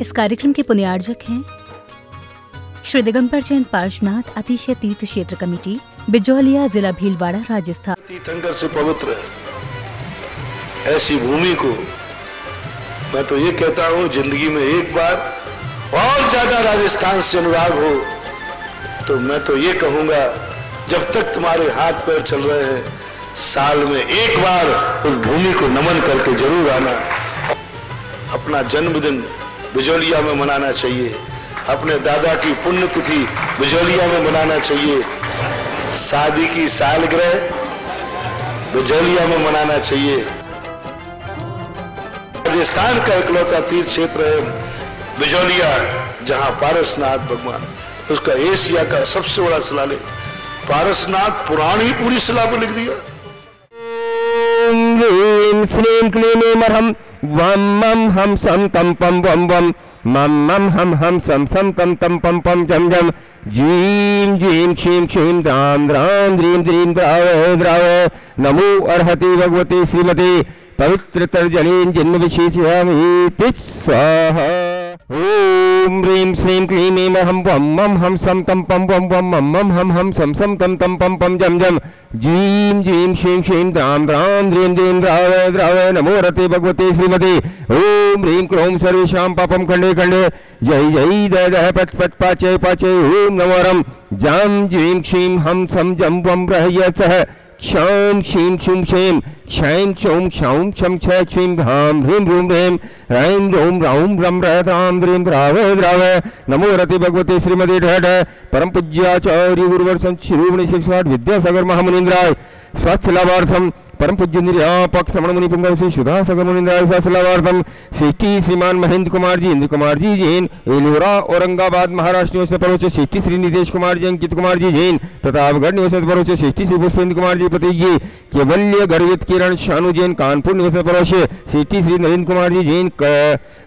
इस कार्यक्रम के पुण्यार्जक हैं श्री दिगंबर जैन पार्शनाथ अतिशय तीर्थ क्षेत्र कमेटी, बिजौलिया जिला भीलवाड़ा राजस्थान। तीर्थंकर से पवित्र ऐसी भूमि को मैं तो ये कहता हूँ, ज़िंदगी में एक बार और ज़्यादा राजस्थान से अनुराग हो तो मैं तो ये कहूँगा, जब तक तुम्हारे हाथ पैर चल रहे हैं, साल में एक बार उस भूमि को नमन करके ज़रूर आना। अपना जन्मदिन बिजौलिया में मनाना चाहिए। अपने दादा की पुण्यतिथि बिजोलिया में मनाना चाहिए। शादी की सालगिरह बिजोलिया में मनाना चाहिए। राजस्थान का इकलौता तीर्थ क्षेत्र है बिजोलिया, जहाँ पारसनाथ भगवान, उसका एशिया का सबसे बड़ा शिलालेख, पारसनाथ पुराण ही पूरी शिला पर लिख दिया। ह्रीं श्रीं क्लीं मरहं वं मं हं सं तं पं वं वं मं मं हं हं सं सं तं तं पं पं जं जं जीं जीं क्षीं क्षीं द्रां द्रां द्रीं द्रीं द्राव द्राव नमो अर्हति भगवती श्रीमती पवित्र तर्जनीं जन्म विशेषयामि स्वाहा। ॐ ह्रीं श्रीं क्लीं ऐं अहं वं मं हं सं तं पं वं वं मं मं हं हं सं सं तं तं पं पं जं जं जीं जीं क्षीं क्षीं द्रां द्रां द्रीं द्रीं द्राव द्राव नमो रते भगवते श्रीमते ॐ ह्रीं क्रों सर्वेषां पापं खण्डे खण्डे जय जय दय दय पच पच पाचय पाचय ॐ नमो रं जां जीं क्षीं हं सं जं वं रहय सह क्षीम क्षुम क्षेम, क्षैम क्षैं क्षौम क्षम क्ष क्षीम क्षीं ह्रां ह्रीं ह्रूं ह्रीं ह्रैं ह्रौं रौं रं रथां द्रीं द्राव द्राव नमो रति भगवते श्रीमती ढ परम पूज्याचार्य गुरुवर संत शिरोमणि शिक्षाठ विद्यासागर महामुनीन्द्राय। स्वास्थ्य लाभार्थम परम पूज्य निर्यापक श्रमण मुनि पुंगव श्री सुधा सगर लाभार्थम श्रेष्ठी श्रीमान महेंद्र कुमार जी इंद्र कुमार जी जैन एलोरा औरंगाबाद महाराष्ट्र निवास परोच श्रेष्ठी श्री नितेश कुमार जी अंकित कुमार जी जैन प्रतापगढ़ निवास परोच श्रेष्ठी श्री पुष्पेंद्र कुमार जी प्रतीक जी केवल्य गर्वित किरण शानु जैन कानपुर निवास परोच श्रेष्ठी श्री नरेंद्र कुमार जी जैन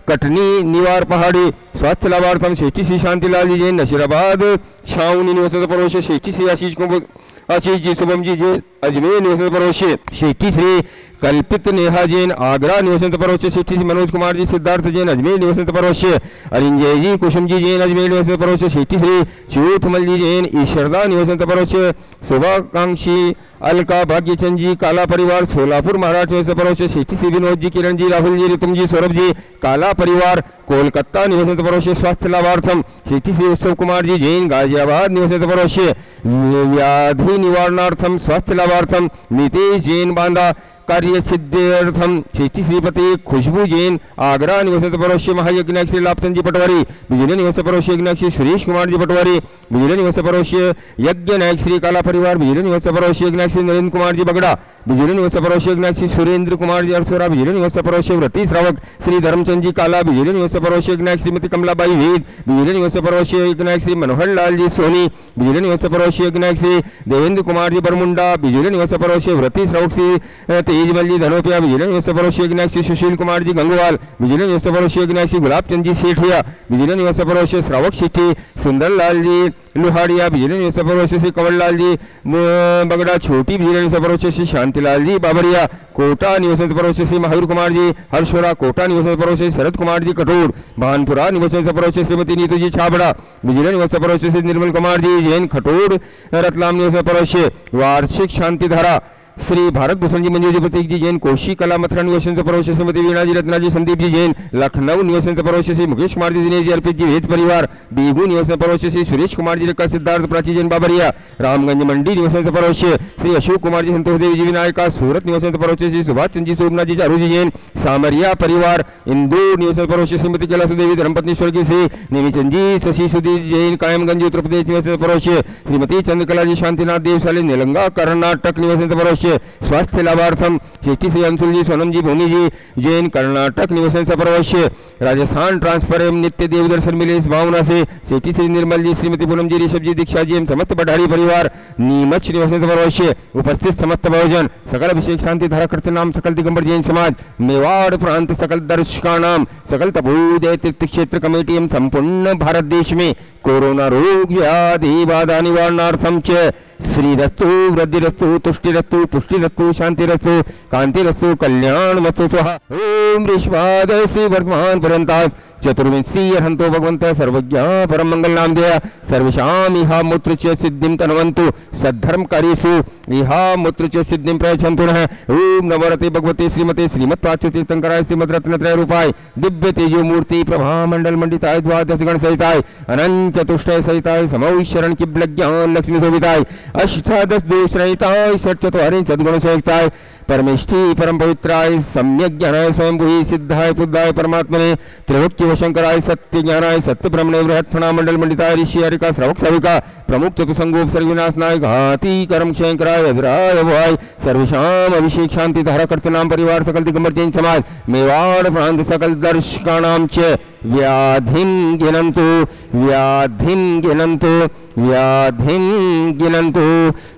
कटनी निवार पहाड़ी स्वास्थ्य लाभार्थम श्रेष्ठी श्री शांतिलाल जी जैन नशीराबाद छावनी निवास परोच श्रेष्ठी श्री आशीष कुमार आशीष जी शुभम जी जी अजमेर नेशनल पर श्री टी श्री कल्पित नेहा जैन, आगरा निवसंत परोचे शेट्टी श्री मनोज कुमार जी, सिद्धार्थ जैन, अजमेर निवसंत परोचे अरिंजय जी, कुसुम जी जैन, अजमेर निवसंत परोचे शेट्टी श्री जी जैन ईश्वरदा निवसंत परोचे शुभाकांक्षी, अलका भाग्यचंद जी, काला परिवार, सोलापुर महाराष्ट्र निवास परोचे शेट्टी श्री विनोद जी, किरण जी, राहुल जी रितुम जी, सौरभ जी, काला परिवार, कोलकाता निवसंत परोचे स्वास्थ्य लाभार्थम शेट्टी श्री उत्सव कुमार जी जैन, गाजियाबाद निवसंत परोचे व्याधि निवारणार्थम, स्वास्थ्य लाभार्थम, नितेश जैन बांदा कार्य सिद्ध्यर्थम शेठी श्रीपति खुशबू जैन आगरा निवास परोश्य महायज्ञ श्री लाभचंद जी पटवारी बिजली निवास परोश्य यज्ञ श्री सुरेश कुमार जी पटवारी बिजली निवास परोश्य यज्ञ नायक श्री काला परिवार बिजली निवास परोश्य यज्ञ श्री नरेंद्र कुमार जी बगड़ा बिजली निवास परोश्य यज्ञ श्री सुरेंद्र कुमार जी अरसोरा बिजली निवास परोश्य व्रति श्रावक श्री धर्मचंद जी काला बिजली निवास परोश्य यज्ञ श्रीमती कमलाबाई वेद बिजली निवास परोश्य यज्ञ श्री मनोहर लाल जी सोनी बिजली निवास परोश्य यज्ञ श्री देवेंद्र कुमार जी बरमुंडा बिजली निवास परोश्य व्रति श्रावक श्री तेजमल जी धनोपिया विजिलेंस निवास परोश्य श्री सुशील कुमार जी गंगवाल विजिलेंस निवास परोश्य श्री गुलाब चंद जी सेठिया विजिलेंस निवास परोश्य श्रावक शेट्टी सुंदर लाल जी लुहाड़िया विजिलेंस निवास परोश्य श्री कंवर लाल जी बगड़ा छोटी विजिलेंस निवास परोश्य श्री शांतिलाल जी बाबरिया कोटा निवास परोश्य श्री महावीर कुमार जी हर्षोरा कोटा निवास परोश्य शरद कुमार जी कठोर भानपुरा निवास परोश्य श्रीमती नीतू जी छाबड़ा विजिलेंस निवास परोश्य श्री निर्मल कुमार जी जैन खटोर रतलाम निवास परोश्य वार्षिक शांति धारा श्री भारत भूषण जी मंजू जी, प्रतीक जी जैन, कोशी कला मथुरा निवासन परोश श्रीमती वीणा जी, रत्ना जी, संदीप जी जैन, लखनऊ निवासन परोश श्री मुकेश कुमार जी, दिनेश जी, अर्पित जी, वेद परिवार बीगू निवासन परोश श्री सुरेश कुमार जी रेखा सिद्धार्थ, प्राची जैन, बाबरिया, रामगंज मंडी निवासन परोश श्री अशोक कुमार जी, संतोष देवी जी, विनायका, सूरत निवासन परोश श्री सुभाष चंद जी, सोमनाथ जी, चारू जी जैन, सामरिया परिवार, इंदौर निवासन परोश श्रीमती कैलाश देवी, धर्मपत्नी स्वर्गीय श्री नेमीचंद जी, शशि सुधीर जैन, कायमगंज उत्तर प्रदेश निवासन परोश श्रीमती चंद्रकला जी, शांतिनाथ देवशाली, निलंगा कर्नाटक निवासन परोश स्वास्थ्य लाभार्थम शेट्टी अंशुल जी सोनम जी भूमि जी जैन, कर्नाटक निवसन सपरवश्य। राजस्थान ट्रांसफ़र एवं नित्य देव दर्शन मिले इस भावना से। शेट्टी श्री निर्मल जी श्रीमती पूनम जी ऋषभ जी दीक्षा जी एवं समस्त बढ़ारी परिवार नीमच निवसन सपरवश्य। उपस्थित समस्त भोजन सकल अभिषेक शांति धारा करते नाम, सकल दिगंबर जैन समाज, मेवाड़ प्रांत, सकल दर्शका नाम, सकल तबूदय तीर्थ क्षेत्र कमेटी एवं संपूर्ण भारत देश में कोरोना रोग व्याधि बाधा निवारणार्थम च। श्रीरस्तु वृद्धिस्तु तुष्टिस्तु पुष्टिस्तु शांतिरस्तु कांतिरस्तु कल्याण वस्तु स्वाहा। ओम ऋषवाद श्री वर्तमान पर्यंतास चतुर्विंशी अर्हन्तो भगवन्तः सर्वज्ञ परम मंगल नाम दया सर्वेषाम् इहा मूत्र च सिद्धिं तन्वन्तु सद्धर्मकारीषु इहा मूत्र च सिद्धिं प्रयच्छन्तु नः। ओम नमो रते भगवते श्रीमते श्रीमत्प्राच्युतीर्थंकराय श्रीमद्रत्नत्रय रूपाय। दिव्य तेजो मूर्ति प्रभा मंडल मंडिताय द्वादश गण सहिताय अनंत चतुष्टय सहिताय समौ शरण की ज्ञान लक्ष्मी शोभिताय, अष्टादश दोष रहिताय षट चतुहरि सद्गुण सहिताय परमेष्ठी परम पवित्राय सम्यक ज्ञानाय स्वयं सिद्धाय, बुद्धाय, परमात्मने त्रिलोक्य शंकराय सत्य ज्ञानाय सत्य ब्रह्मणे बृहत् मंडल मंडिताय ऋषि हरिका श्रवक सविका प्रमुख चतुसंगोप सर्विनाशनाय घाती कर्म शंकराय अधराय भवाय सर्वेषाम अभिषेक शांति धारा कर्तनाम परिवार सकल दिगंबर जैन समाज मेवाड़ प्रांत सकल दर्शकाणाम च व्याधिं गिनन्तु व्याधिं गिनन्तु व्याधिं गिनन्तु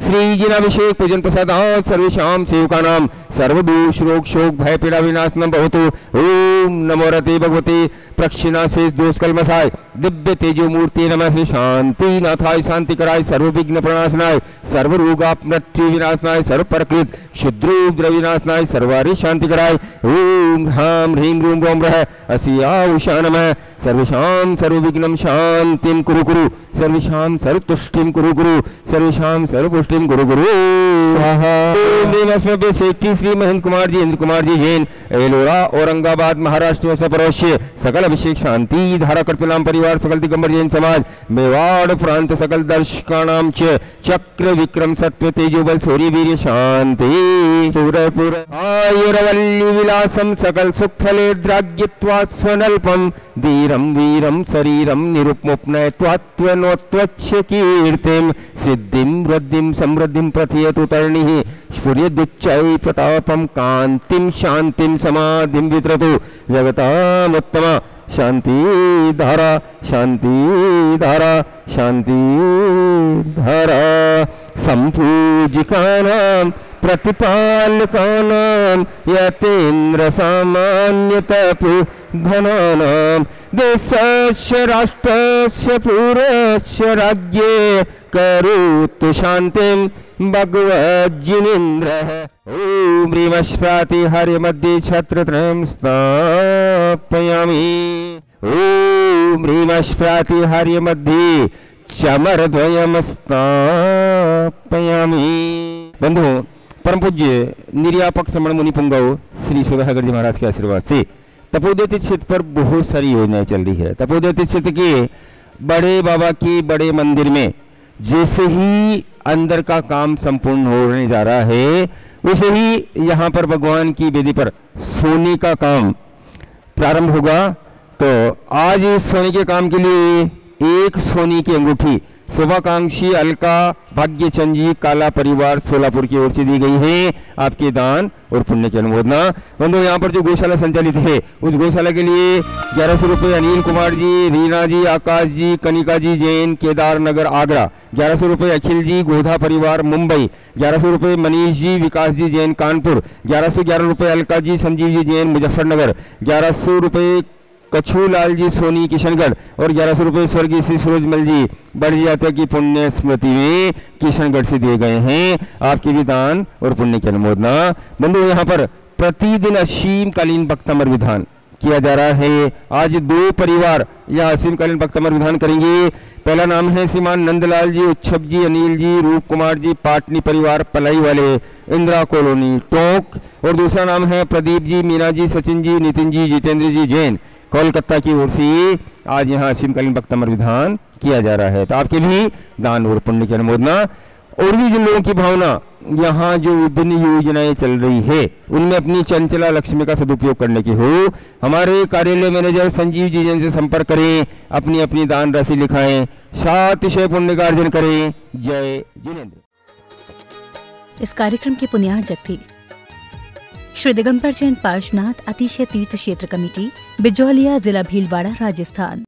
श्रीजिनाभिषेक पूजन प्रसादात् सर्वेषां सेवकानां सर्वदोष रोग शोक भय पीड़ा विनाशनम भवतु। ओम नमो रते भगवते प्रक्षिणा शेष दोष कलमसाय दिव्य तेजो मूर्ति नमः। श्री शांति नाथाय शांति कराय सर्व विघ्न प्रणाशनाय सर्व रोगाप मृत्यु विनाशनाय सर्व प्रकृत शुद्रोग्र विनाशनाय सर्वारि शांति कराय ओम ह्राम ह्रीं रूम रोम रह असिया उषा नमः। सर्वेषां सर्वविघ्नं शान्तिं कुरु कुरु। सर्वेषां सर्वतुष्टिं कुरु कुरु। सर्वेषां सर्वपुष्टिं कुरु कुरु। स्वाहा। सेठी श्री महेंद्र कुमार जी इंद्र कुमार जी जैन। एलोरा औरंगाबाद महाराष्ट्र में सपरोश्य सकल अभिषेक शांति धारा कर्तुलाम परिवार सकल दिगंबर जैन समाज। मेवाड़ प्रांत सकल दर्शकाणाम च। चक्र विक्रम सत्व तेजो बल सूर्य वीर शांति। सुरपुर आयुरवल्ली विलासम सकल सुख फले द्राग्यत्वा स्वनल्पम। धीरम वीरम शरीरम निरुपमुपनयत्वात्वनोत्वच्छ कीर्तिम सिद्धिं वृद्धिं समृद्धिं प्रथयतु तर्णिः स्फुर्यदिच्चै प्रतापं कान्तिं शान्तिं समाधिं वितरतु। जगतामुत्तम शांति धारा शांति धारा शांति धारा। संपूजिकानां प्रतिपालकानां यतेन्द्र सामान्यतपु धनानां देशस्य, राष्ट्रस्य पुरस्य राज्ये करोतु शान्तिं। भगवज्जिनेन्द्रः। ॐ ह्रीमश्वाति हरिमध्ये छत्रत्रयं स्थापयामि। ॐ ह्रीमश्वाति हरिमध्ये चमरद्वयं स्थापयामि। बंधु परम पूज्य निर्यापक श्रमण मुनि पुंगव श्री सुधागर जी महाराज के आशीर्वाद से। तपोदेती क्षेत्र पर बहुत सारी योजनाएँ चल रही है। तपोदेती क्षेत्र के बड़े बाबा के बड़े मंदिर में जैसे ही अंदर का काम संपूर्ण होने जा रहा है, वैसे ही यहाँ पर भगवान की वेदी पर सोने का काम प्रारंभ होगा। तो आज इस सोने के काम के लिए एक सोने की अंगूठी शुभाकांक्षी अलका भाग्यचंद जी काला परिवार सोलापुर की ओर से दी गई है आपके दान और पुण्य की अनुमोदना। बंधु, यहाँ पर जो गौशाला संचालित है, उस गौशाला के लिए ग्यारह सौ रुपये अनिल कुमार जी, रीना जी, आकाश जी, कनिका जी, जैन केदार नगर आगरा। ग्यारह सौ रुपये अखिल जी, गोधा परिवार, मुंबई। ग्यारह सौ रुपये मनीष जी, विकास जी, जैन, कानपुर। ग्यारह सौ ग्यारह रुपये अलका जी, संजीव जी, जैन, मुजफ्फरनगर। ग्यारह सौ रुपये कछू लाल जी, सोनी किशनगढ़ और ग्यारह सौ रुपये स्वर्गीय श्री सूरजमल जी बड़ी जात्या की पुण्य स्मृति में किशनगढ़ से दिए गए हैं। आपके भी दान और पुण्य की अनुमोदना। बंधु, यहाँ पर प्रतिदिन असीम कालीन भक्तमर विधान। किया जा रहा है। आज दो परिवार यह असीमकालीन वक्तमर विधान करेंगे। पहला नाम है श्रीमान नंदलाल जी उच्छप जी, अनिल जी, रूप कुमार जी, पाटनी परिवार, पलाई वाले, इंदिरा कॉलोनी, टोंक। और दूसरा नाम है प्रदीप जी, मीना जी, सचिन जी, नितिन जी, जितेंद्र जी, जैन। कोलकाता की ओर से आज यहाँ असीमकालीन वक्तमर विधान किया जा रहा है। तो आपके भी दान और पुण्य की अनुमोदना। और भी जिन लोगों की भावना यहाँ जो विभिन्न योजनाएँ चल रही है, उनमें अपनी चंचला लक्ष्मी का सदुपयोग करने की हो। हमारे कार्यालय मैनेजर संजीव जी जैन से संपर्क करें अपनी अपनी दान राशि लिखाएँ सातिशय पुण्य का अर्जन करें। जय जिनेन्द्र। इस कार्यक्रम के पुण्यार्जक थे श्री दिगंबर जैन पार्शनाथ अतिशय तीर्थ क्षेत्र कमेटी, बिजौलिया, जिला भीलवाड़ा, राजस्थान।